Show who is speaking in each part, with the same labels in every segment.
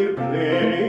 Speaker 1: the play.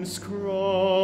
Speaker 1: Inscribed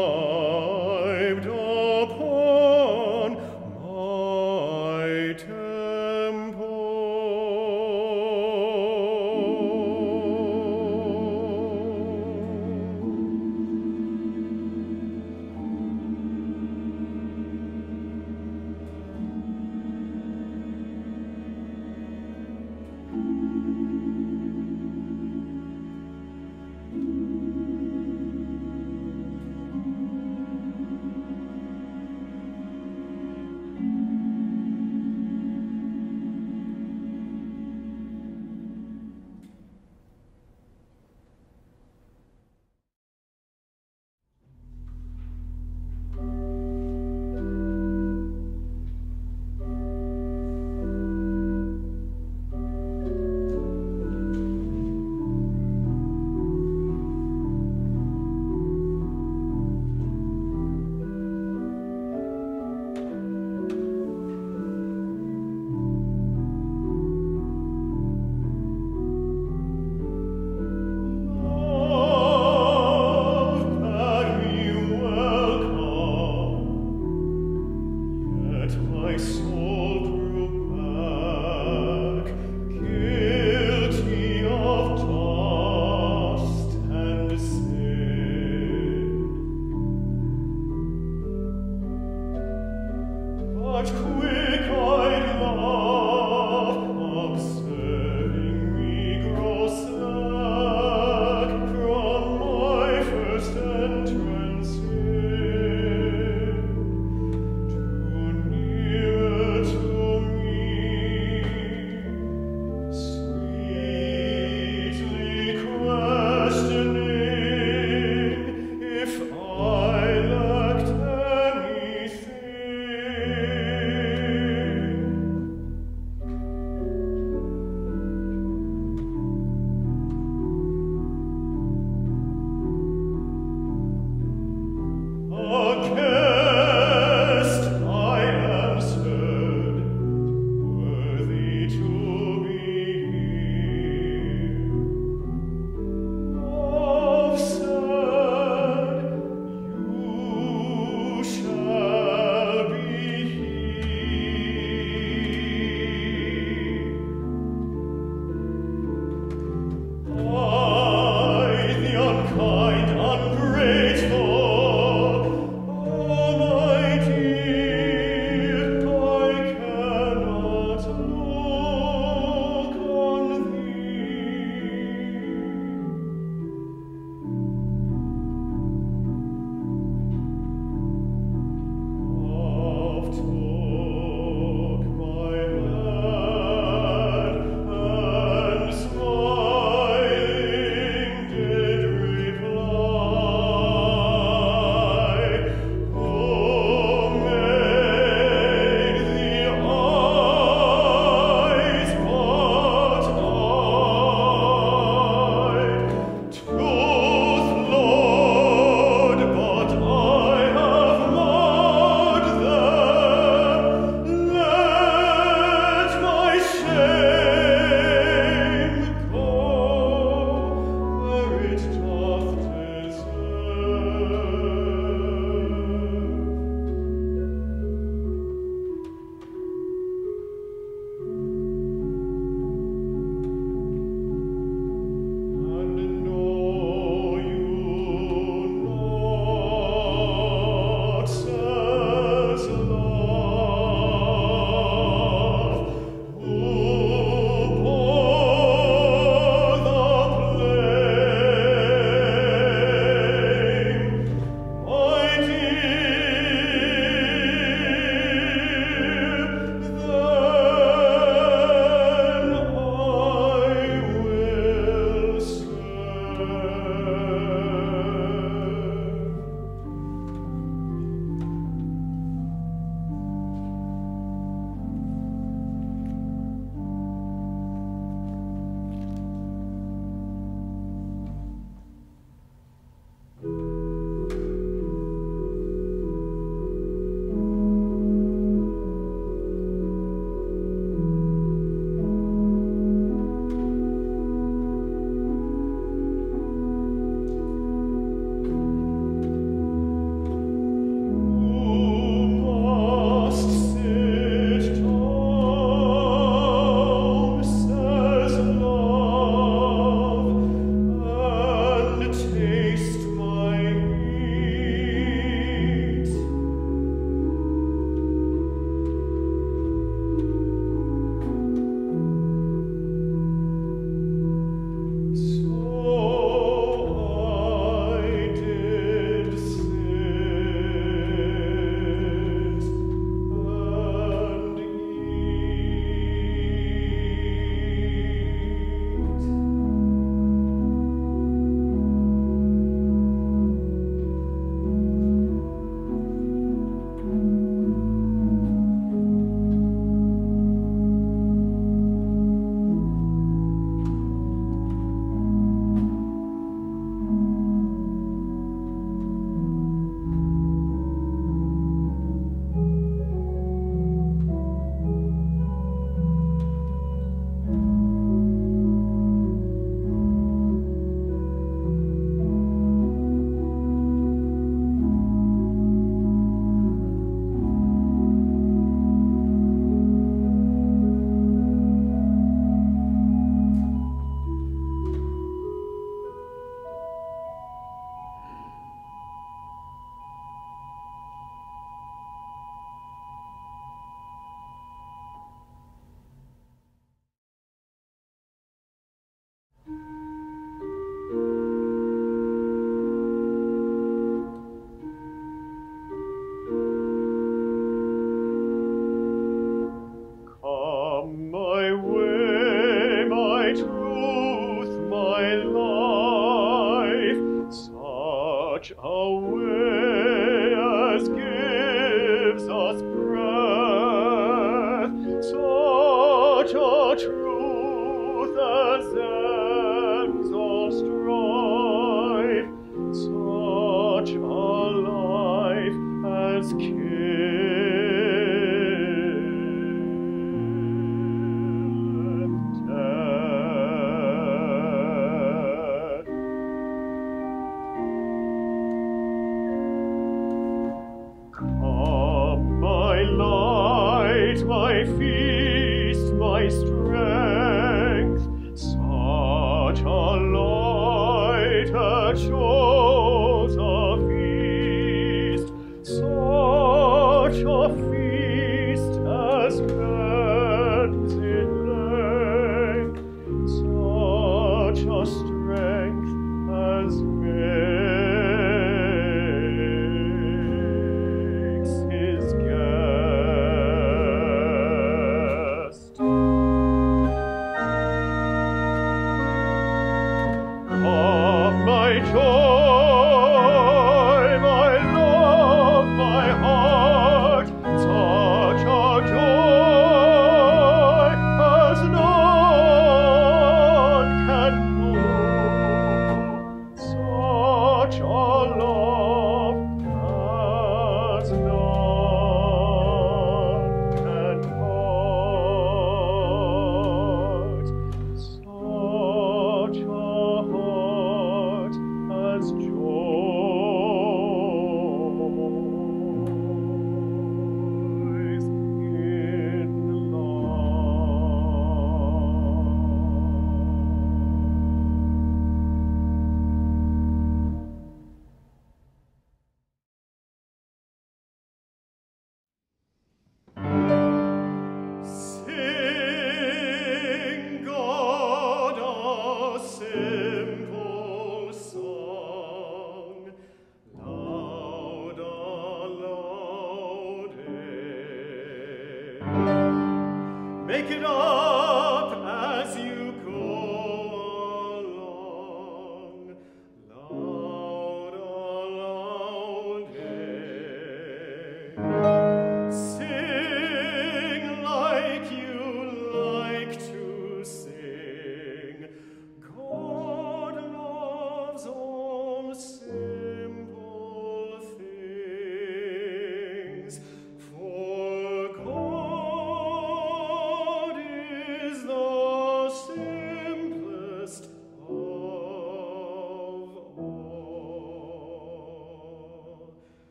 Speaker 1: was cute.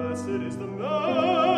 Speaker 1: Of my